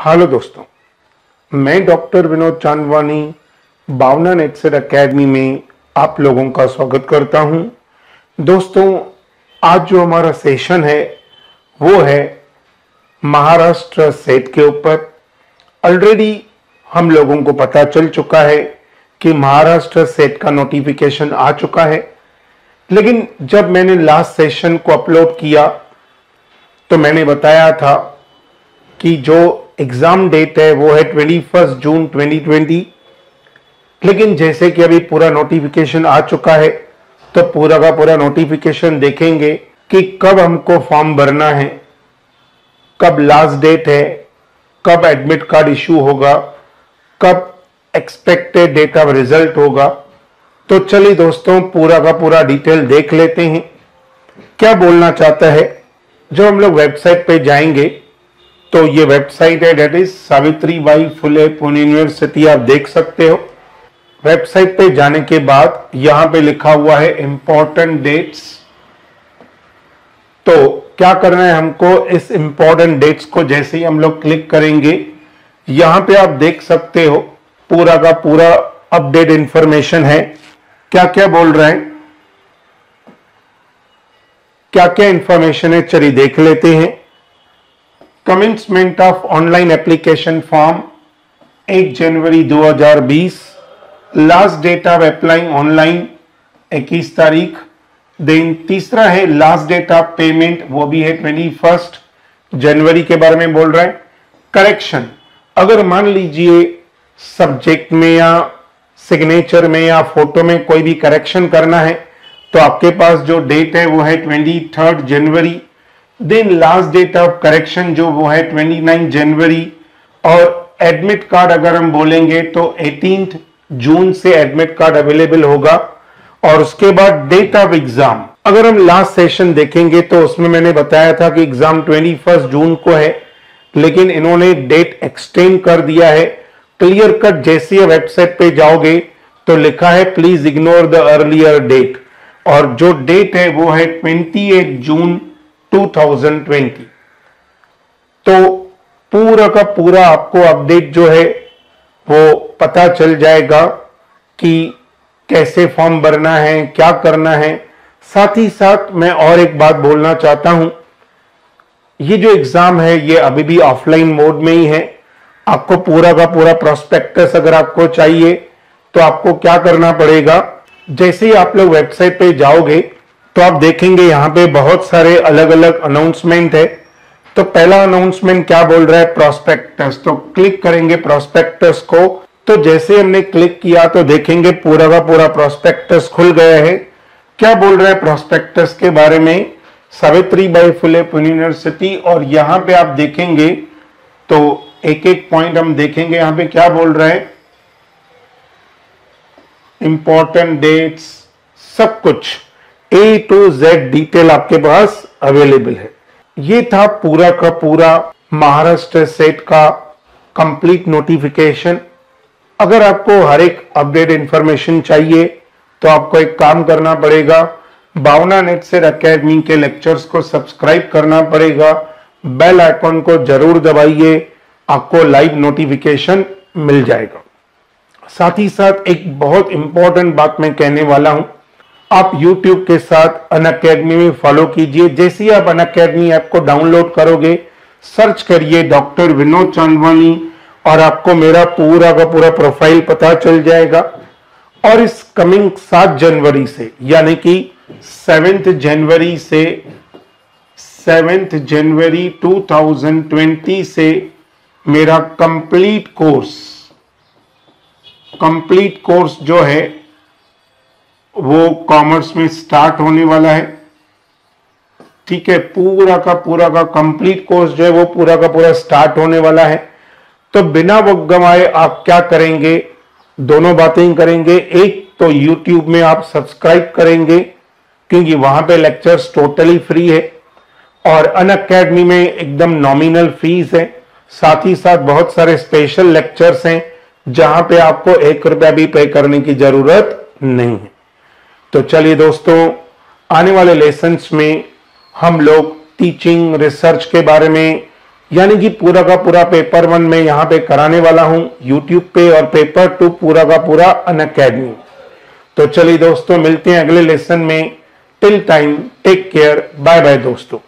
Hello दोस्तों, मैं doctor Vinod Chandwani, Bhavna NET SET academy में आप लोगों का स्वागत करता हूँ। दोस्तों, आज जो हमारा सेशन है, वो है महाराष्ट्र सेट के ऊपर। ऑलरेडी हम लोगों को पता चल चुका है कि महाराष्ट्र सेट का नोटिफिकेशन आ चुका है। लेकिन जब मैंने लास्ट सेशन को अपलोड किया तो मैंने बताया था कि जो एग्ज़ाम डेट है, वो है ट्वेंटी फ़र्स्ट जून 2020 लेकिन जैसे कि अभी पूरा नोटिफिकेशन आ चुका है तो पूरा का पूरा नोटिफिकेशन देखेंगे कि कब हमको फॉर्म भरना है, कब लास्ट डेट है, कब एडमिट कार्ड इशू होगा, कब एक्सपेक्टेड डेट ऑफ़ रिज़ल्ट होगा। तो चलिए दोस्तों, पूरा का पूरा डिटेल देख लेते हैं। क्या बोलना चाहता है? जो हम लोग वेबसाइट पे जाएँगे तो ये वेबसाइट है that is Savitri Bai Phule Pune university आप देख सकते हो। वेबसाइट पे जाने के बाद यहाँ पे लिखा हुआ है इंपॉर्टेंट डेट्स तो क्या करना है हमको इस इंपॉर्टेंट डेट्स को जैसे ही हम लोग क्लिक करेंगे, यहाँ पे आप देख सकते हो, पूरा का पूरा अपडेट इंफॉर्मेशन है। क्या क्या बोल रहे हैं? क्या क्या इंफॉर्मेशन है, चलिए देख लेते हैं। Commencement of online application form 1 January 2020 last date of applying online 21 तारीख देन तीसरा है लास्ट डेट ऑफ़ पेमेंट वो भी है ट्वेंटी फ़र्स्ट जनवरी के बारे में बोल रहे हैं। करेक्शन अगर मान लीजिए सब्जेक्ट में या सिग्नेचर में या फ़ोटो में कोई भी करेक्शन करना है तो आपके पास जो डेट है वो है twenty third January then last date of correction जो वो है ट्वेंटी नाइन जनवरी और एडमिट कार्ड अगर हम बोलेंगे तो एटीन जून से एडमिट कार्ड अवेलेबल होगा और उसके बाद डेट ऑफ़ एग्ज़ाम अगर हम लास्ट सेशन देखेंगे तो उसमें मैंने बताया था कि एग्ज़ाम ट्वेंटी फ़र्स्ट जून को है, लेकिन इन्होंने डेट एक्सटेंड कर दिया है। क्लियर कट जैसे वेबसाइट पे जाओगे तो लिखा है please ignore the earlier date और जो डेट है वो है 28 जून 2020 तो पूरा का पूरा आपको अपडेट जो है, वो पता चल जाएगा कि कैसे फॉर्म भरना है, क्या करना है। साथ ही साथ मैं और एक बात बोलना चाहता हूँ। ये जो एग्ज़ाम है, ये अभी भी ऑफलाइन मोड में ही है। आपको पूरा का पूरा प्रोस्पेक्टस अगर आपको चाहिए तो आपको क्या करना पड़ेगा? जैसे ही आप लोग वेबसाइट पे जाओगे तो आप देखेंगे यहाँ पे बहुत सारे अलग अलग अनाउंसमेंट है। तो पहला अनाउंसमेंट क्या बोल रहा है? प्रोस्पेक्टस तो क्लिक करेंगे प्रोस्पेक्टस को। तो जैसे हमने क्लिक किया तो देखेंगे पूरा का पूरा प्रोस्पेक्टस खुल गया है। क्या बोल रहा है प्रोस्पेक्टस के बारे में? सावित्री बाई फुले यूनिवर्सिटी और यहाँ पे आप देखेंगे तो एक एक पॉइंट हम देखेंगे यहाँ पे क्या बोल रहा है? इंपॉर्टेंट डेट्स सब कुछ। ए टू जेड डिटेल आपके पास अवेलेबल है। ये था पूरा का पूरा महाराष्ट्र सेट का कंप्लीट नोटिफिकेशन अगर आपको हर एक अपडेट इंफॉर्मेशन चाहिए तो आपको एक काम करना पड़ेगा। भावना नेट से अकेडमी के लेक्चर्स को सब्सक्राइब करना पड़ेगा। बेल आइकॉन को ज़रूर दबाइए, आपको लाइव नोटिफिकेशन मिल जाएगा। साथ ही साथ एक बहुत इंपॉर्टेंट बात मैं कहने वाला हूँ। आप YouTube के साथ अन अकेडमी में फॉलो कीजिए। जैसे ही आप अन अकेडमी ऐप को डाउनलोड करोगे सर्च करिए डॉक्टर विनोद चांदवानी और आपको मेरा पूरा का पूरा प्रोफ़ाइल पता चल जाएगा। और इस कमिंग सात जनवरी से, यानी कि सेवेंथ जनवरी से सेवेंथ जनवरी 2020 से मेरा कंप्लीट कोर्स कंप्लीट कोर्स जो है वो कॉमर्स में स्टार्ट होने वाला है। ठीक है, पूरा का पूरा का कंप्लीट कोर्स जो है वो पूरा का पूरा स्टार्ट होने वाला है। तो बिना वक्त गंवाए आप क्या करेंगे? दोनों बातें करेंगे। एक तो यूट्यूब में आप सब्सक्राइब करेंगे, क्योंकि वहाँ पे लेक्चर्स टोटली फ्री है और अन अकेडमी में एकदम नॉमिनल फ़ीस है। साथ ही साथ बहुत सारे स्पेशल लेक्चर्स हैं, जहाँ पे आपको एक रुपया भी पे करने की ज़रूरत नहीं है। तो चलिए दोस्तों, आने वाले लेसन में हम लोग टीचिंग रिसर्च के बारे में, यानी कि पूरा का पूरा पेपर वन में यहाँ पे कराने वाला हूँ यूट्यूब पे और पेपर टू पूरा का पूरा अन अकेडमी तो चलिए दोस्तों, मिलते हैं अगले लेसन में. Till time take care bye bye दोस्तों.